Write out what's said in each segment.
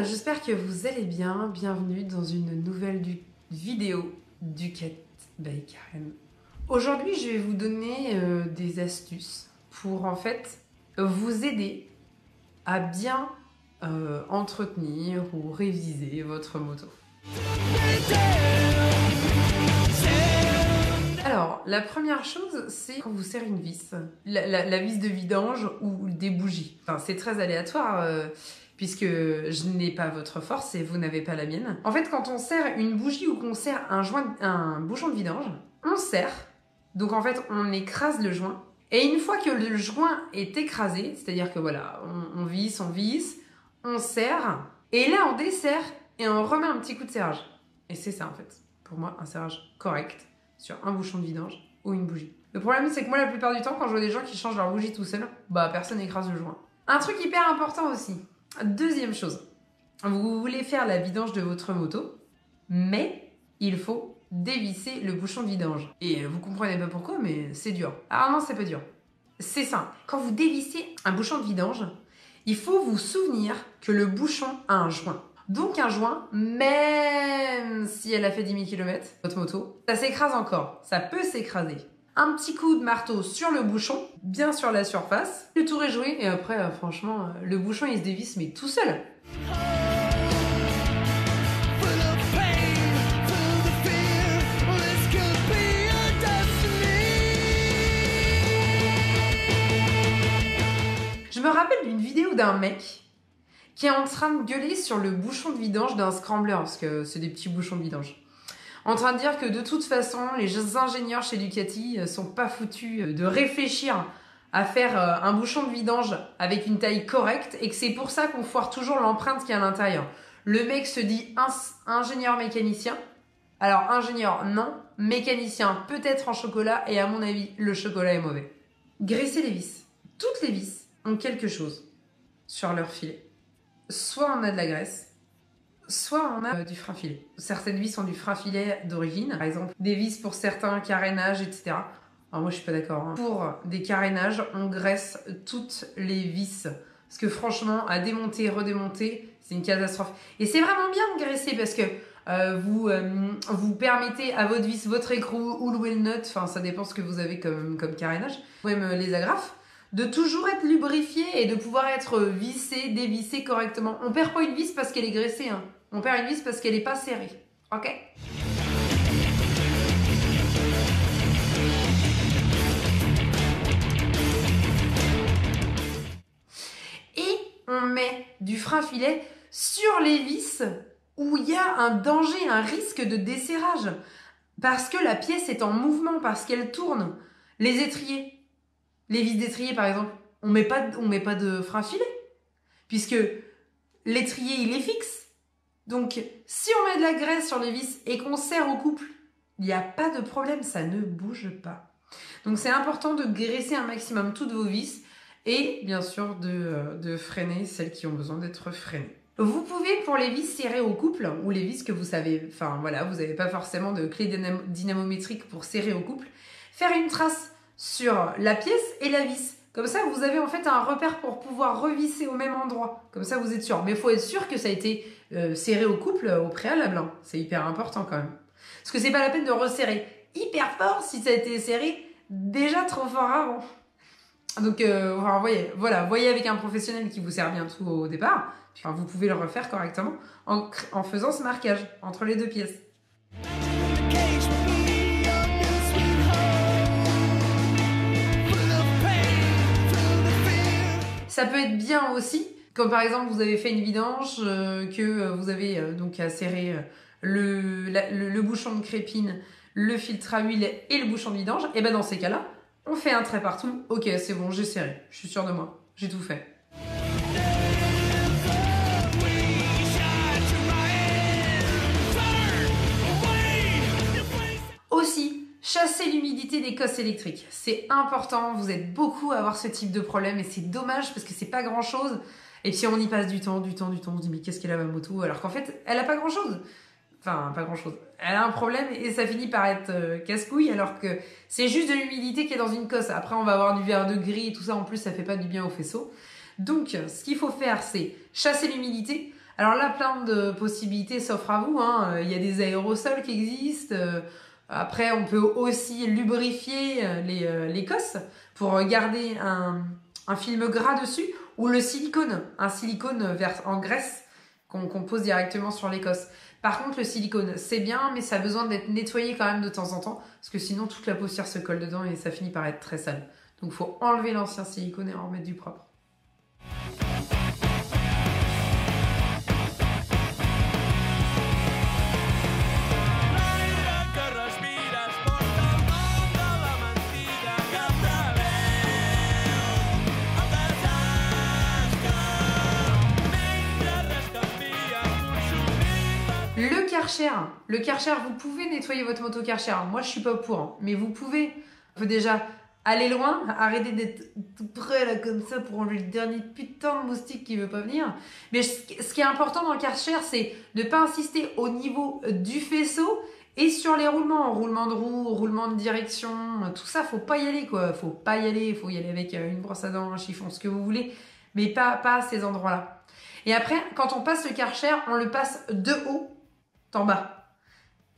j'espère que vous allez bien. Bienvenue dans une nouvelle vidéo du Quête by Karen. Aujourd'hui, je vais vous donner euh, des astuces pour en fait vous aider à bien euh, entretenir ou réviser votre moto. Alors, la première chose, c'est quand vous serrez une vis, la, vis de vidange ou des bougies. Enfin, c'est très aléatoire euh, puisque je n'ai pas votre force et vous n'avez pas la mienne. En fait, quand on serre une bougie ou qu'on serre un, joint, un bouchon de vidange, on serre. Donc en fait, on écrase le joint. Et une fois que le joint est écrasé, c'est-à-dire que voilà, on, on visse, on visse, on serre, et là on desserre et on remet un petit coup de serrage. Et c'est ça en fait, pour moi, un serrage correct sur un bouchon de vidange ou une bougie. Le problème, c'est que moi, la plupart du temps, quand je vois des gens qui changent leur bougie tout seul, bah personne n'écrase le joint. Un truc hyper important aussi. Deuxième chose, vous voulez faire la vidange de votre moto, mais il faut dévisser le bouchon de vidange. Et vous comprenez pas pourquoi, mais c'est dur. Ah non, c'est pas dur. C'est simple. Quand vous dévissez un bouchon de vidange, il faut vous souvenir que le bouchon a un joint. Donc un joint, même si elle a fait 10 000 km, votre moto, ça s'écrase encore. Ça peut s'écraser. Un petit coup de marteau sur le bouchon, bien sur la surface. Le tour est joué et après, euh, franchement, euh, le bouchon il se dévisse mais tout seul. Je me rappelle d'une vidéo d'un mec qui est en train de gueuler sur le bouchon de vidange d'un scrambler, parce que c'est des petits bouchons de vidange. En train de dire que de toute façon, les ingénieurs chez Ducati euh, sont pas foutus euh, de réfléchir à faire euh, un bouchon de vidange avec une taille correcte et que c'est pour ça qu'on foire toujours l'empreinte qu'il y a à l'intérieur. Le mec se dit ingénieur mécanicien. Alors ingénieur non, mécanicien peut-être en chocolat et à mon avis le chocolat est mauvais. Graisser les vis. Toutes les vis ont quelque chose sur leur filet. Soit on a de la graisse, soit on a euh, du frein filet. Certaines vis ont du frein filet d'origine, par exemple des vis pour certains carénages, etc. Alors moi je suis pas d'accord. hein. Pour des carénages, on graisse toutes les vis. Parce que franchement, à démonter, redémonter, c'est une catastrophe. Et c'est vraiment bien de graisser parce que euh, vous, euh, vous permettez à votre vis, votre écrou ou le nut, enfin ça dépend ce que vous avez comme, comme carénage, même les agrafes, de toujours être lubrifié et de pouvoir être vissé, dévissé correctement. On perd pas une vis parce qu'elle est graissée, hein. on perd une vis parce qu'elle est pas serrée. Ok? Et on met du frein filet sur les vis où il y a un danger, un risque de desserrage. Parce que la pièce est en mouvement, parce qu'elle tourne. Les étriers, les vis d'étrier par exemple, on met pas, met pas de frein filet. Puisque l'étrier il est fixe. Donc si on met de la graisse sur les vis et qu'on serre au couple, il n'y a pas de problème, ça ne bouge pas. Donc c'est important de graisser un maximum toutes vos vis et bien sûr de, euh, de freiner celles qui ont besoin d'être freinées. Vous pouvez pour les vis serrées au couple ou les vis que vous savez, enfin voilà, vous n'avez pas forcément de clé dynamo- dynamométrique pour serrer au couple, faire une trace sur la pièce et la vis. Comme ça, vous avez en fait un repère pour pouvoir revisser au même endroit. Comme ça, vous êtes sûr. Mais il faut être sûr que ça a été euh, serré au couple euh, au préalable. hein. C'est hyper important quand même. Parce que c'est pas la peine de resserrer hyper fort si ça a été serré déjà trop fort avant. Donc, euh, enfin, voyez, voilà, voyez avec un professionnel qui vous sert bien tout au départ. Vous pouvez le refaire correctement en faisant ce marquage entre les deux pièces. Ça peut être bien aussi, comme par exemple vous avez fait une vidange, euh, que euh, vous avez euh, donc à serrer le bouchon de crépine, le filtre à huile et le bouchon de vidange. Et ben dans ces cas-là, on fait un trait partout. Ok, c'est bon, j'ai serré. Je suis sûre de moi. J'ai tout fait. Chasser l'humidité des cosses électriques. C'est important, vous êtes beaucoup à avoir ce type de problème et c'est dommage parce que c'est pas grand chose. Et puis on y passe du temps, du temps, du temps, on se dit mais qu'est-ce qu'elle a ma moto? Alors qu'en fait, elle a pas grand chose. Enfin, pas grand chose. Elle a un problème et ça finit par être euh, casse-couille alors que c'est juste de l'humidité qui est dans une cosse. Après, on va avoir du verre de gris et tout ça. En plus, ça fait pas du bien au faisceau. Donc, ce qu'il faut faire, c'est chasser l'humidité Alors là, plein de possibilités s'offrent à vous. hein. Il y a des aérosols qui existent. Euh, Après, on peut aussi lubrifier euh, les, euh, l'Écosse pour garder un, film gras dessus ou le silicone, un silicone vers- en graisse qu'on pose directement sur l'Écosse. Par contre, le silicone, c'est bien, mais ça a besoin d'être nettoyé quand même de temps en temps, parce que sinon toute la poussière se colle dedans et ça finit par être très sale. Donc, faut enlever l'ancien silicone et en remettre du propre. Le Karcher, vous pouvez nettoyer votre moto Karcher. Moi, je suis pas pour, mais vous pouvez. Peut déjà aller loin, arrêter d'être tout près là comme ça pour enlever le dernier putain de moustique qui veut pas venir. Mais ce qui ce qui est important dans le Karcher, c'est de pas insister au niveau du faisceau et sur les roulements, roulement de roue, roulement de direction, tout ça, faut pas y aller quoi. Faut pas y aller, faut y aller avec euh, une brosse à dents, un chiffon, ce que vous voulez, mais pas pas à ces endroits-là. Et après, quand on passe le Karcher, on le passe de haut en bas.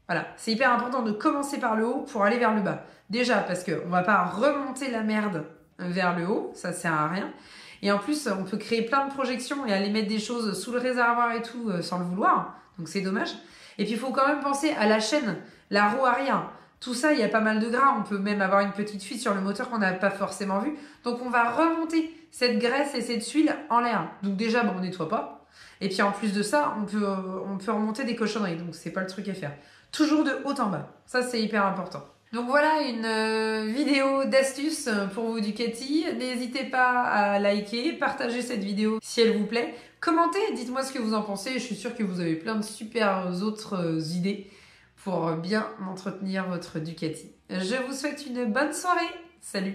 Voilà, c'est hyper important de commencer par le haut pour aller vers le bas. Déjà parce que on va pas remonter la merde vers le haut, ça sert à rien. Et en plus, on peut créer plein de projections et aller mettre des choses sous le réservoir et tout euh, sans le vouloir. Donc c'est dommage. Et puis il faut quand même penser à la chaîne, la roue arrière. Tout ça, il y a pas mal de gras. On peut même avoir une petite fuite sur le moteur qu'on n'a pas forcément vu. Donc on va remonter cette graisse et cette huile en l'air. Donc déjà, bon, on nettoie pas. Et puis en plus de ça, on peut, euh, on peut remonter des cochonneries. Donc c'est pas le truc à faire. Toujours de haut en bas. Ça, c'est hyper important. Donc voilà une euh, vidéo d'astuces pour vous Ducati. N'hésitez pas à liker, partager cette vidéo si elle vous plaît. Commentez, dites-moi ce que vous en pensez. Je suis sûre que vous avez plein de super autres euh, idées pour bien entretenir votre Ducati. Je vous souhaite une bonne soirée. Salut